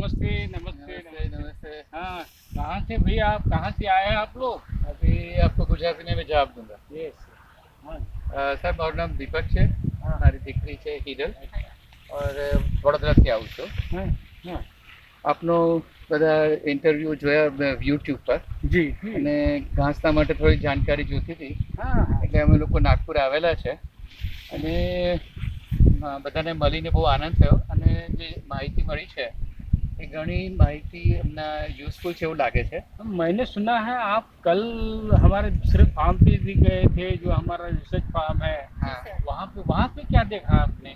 नमस्ते नमस्ते नमस्ते नमस्ते हाँ कहाँ से भैया आप कहाँ से आए हैं आप लोग अभी आपको गुजराती में मैं जवाब दूंगा यस हाँ અ, સાહેબ મારું નામ દીપક છે હા. મારી દીકરી છે હિરલ ઓર વડોદરાથી આવું છું हाँ हाँ આપનો બધા ઇન્ટરવ્યૂ જોયા મેં યુટ્યુબ પર जी जी અને ઘાસના માટે થોડી જાણકારી જોઈતી હતી हाँ हाँ એટલે અમે લોકો નાગપુર આવેલા છે અને અ, બધાને મળીને બહુ આનંદ થયો અને જે માહિતી મળી છે એ ઘણી માહિતી એમના યુઝફુલ છે એવું લાગે છે मैंने सुना है आप कल हमारे सिर्फ फार्म पे भी गए थे जो हमारा रिसर्च फार्म है હા वहाँ पे वहाँ पे क्या देखा आपने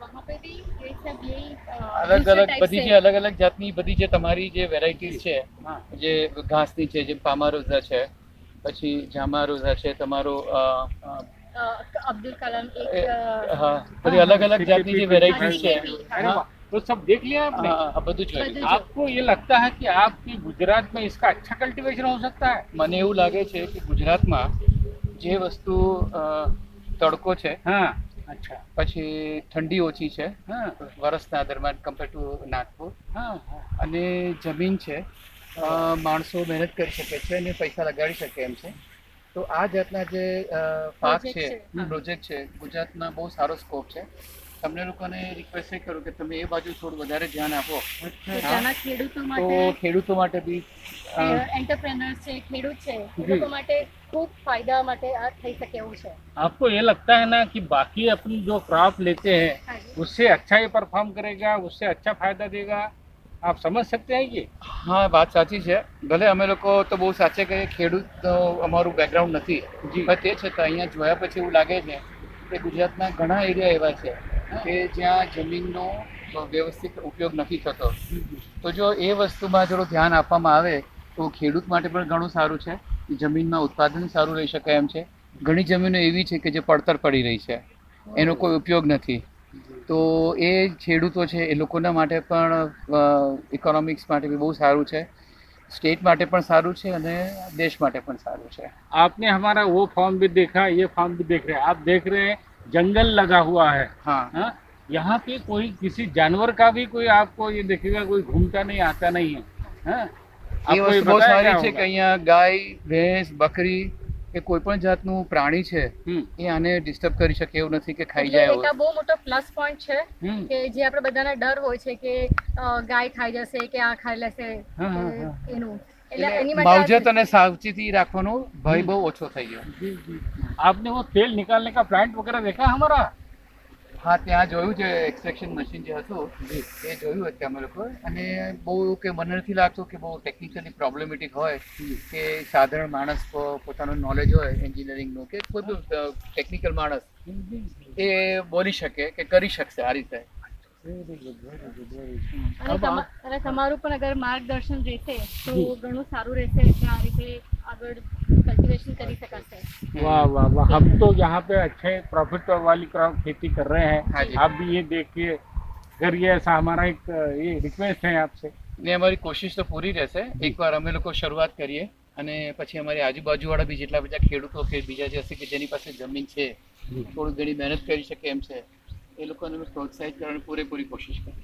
वहाँ पे भी ये सब यही अ, અલગ दूसरे અલગ type બધી से- જે અલગ અલગ જાતની બધી જે તમારી જે વેરાયટીઝ છે हाँ જે ઘાસની છે જેમ પામારોઝા છે પછી જામારોઝા છે તમારો અ, અ, अ, अब्दुल कलाम एक એ, अ, હા બધી અલગ અલગ જાતની જે વેરાયટીઝ છે अरे वाह तो सब देख लिया आपने હા, આ બધું જોયું બધું. आपको ये लगता है कि आपकी गुजरात में इसका अच्छा कल्टीवेशन हो सकता है મને એવું લાગે છે કે ગુજરાતમાં જે વસ્તુ અ, તડકો છે हाँ अच्छा પછી ઠંડી ઓછી છે हाँ વરસના દરમિયાન કમ્પેર ટુ નાગપુર हाँ हाँ અને જમીન છે અ, માણસો મહેનત કરી શકે છે અને પૈસા લગાડી શકે એમ છે તો આ જાતના જે અ, પાક Project છે છે. પ્રોજેક્ટ છે ગુજરાતમાં બહુ સારો સ્કોપ છે તમને લોકોને રિક્વેસ્ટ એ કરું કે તમે એ બાજુ થોડું વધારે ધ્યાન આપો તો હા. ત્યાંના ખેડૂતો તો માટે ખેડૂતો માટે બી અ, એન્ટરપ્રેનર્સ છે ખેડૂત છે એ જી. લોકો માટે ખૂબ ફાયદા માટે આ થઈ શકે એવું છે आपको ये लगता है ना कि बाकी अपन जो क्रॉप लेते हैं हाँ जी। उससे अच्छा ही परफॉर्म करेगा उससे अच्छा फायदा देगा आप समझ सकते हैं ये હા વાત સાચી છે ભલે અમે લોકો તો બહુ સાચે કહીએ ખેડૂત અમારું બેકગ્રાઉન્ડ નથી જી. પણ તે છતાં અહીંયા જોયા પછી એવું લાગે છે કે ગુજરાતના ઘણા એરિયા એવા છે કે જ્યાં જમીનનો વ્યવસ્થિત ઉપયોગ નથી થતો તો જો એ વસ્તુમાં થોડું ધ્યાન આપવામાં આવે તો ખેડૂત માટે પણ ઘણું સારું છે જમીનમાં ઉત્પાદન સારું રહી શકાય એમ છે ઘણી જમીનો એવી છે કે જે પડતર પડી રહી છે એનો કોઈ ઉપયોગ નથી તો એ ખેડૂતો છે એ લોકોના માટે પણ ઇકોનોમિક્સ માટે બી બહુ સારું છે સ્ટેટ માટે પણ સારું છે અને દેશ માટે પણ સારું છે आपने हमारा वो फॉर्म भी देखा ये फॉर्म भी देख रहे हैं आप देख रहे हैं जंगल लगा हुआ है હા हाँ? यहाँ पे कोई किसी जानवर का भी कोई आपको ये देखेगा कोई घूमता नहीं आता नहीं है हाँ? એ आपको ये વસ્તુ બહુ बताया સારી क्या છે કે होगा? અહીંયા ગાય ભેંસ બકરી કે કોઈ પણ જાતનું પ્રાણી છે हम्म, એ આને ડિસ્ટર્બ કરી શકે એવું નથી કે ખાઈ એટલે જાય એક આ એવું બહુ મોટો પ્લસ પોઈન્ટ છે हम्म, કે જે આપણે બધાના ડર હોય છે કે અ, ગાય ખાઈ જશે કે આ ખાઈ લેશે હા, હા, કે હા. એનું એટલે એટલે એની માટે માવજત અને સાવચેતી રાખવાનો ભય બહુ ઓછો થઈ ગયો जी जी आपने वो तेल निकालने का प्लांट वगैरह देखा हमारा હા ત્યાં જોયું છે એક્સટ્રેક્શન મશીન જે હતું એ જોયું હતું અમે લોકો અને બહુ કે મને નથી લાગતું કે બહુ ટેકનિકલી પ્રોબ્લેમેટિક હોય કે સાધારણ માણસ પો- પોતાનું નોલેજ હોય એન્જિનિયરિંગનું કે કોઈ બી ટેકનિકલ માણસ એ બોલી શકે કે કરી શકશે આ રીતે અને તમા- અને તમારું પણ અગર માર્ગદર્શન રહેશે તો ઘણું સારું રહેશે કે આ રીતે આગળ કલ્ટિવેશન કરી શકાશે वाह वाह वाह हम तो यहाँ पे अच्छे प्रॉफिट वाली क्रॉप खेती कर रहे हैं हाँ जी। आप भी ये देखिए करिए ऐसा हमारा एक ये रिक्वेस्ट है आपसे ને અમારી કોશિશ તો પૂરી રહેશે એકવાર અમે લોકો શરૂઆત કરીએ અને પછી અમારી આજુબાજુવાળા બી જેટલા બધા ખેડૂતો કે બીજા જે હશે કે જેની પાસે જમીન છે થોડી ઘણી મહેનત કરી શકે એમ છે એ લોકોને પ્રોત્સાહિત કરવાની પૂરેપૂરી કોશિશ કરી.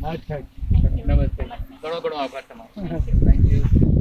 નમસ્તે ઘણો ઘણો આભાર તમારો. Thank you